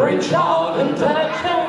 Reach out and touch him.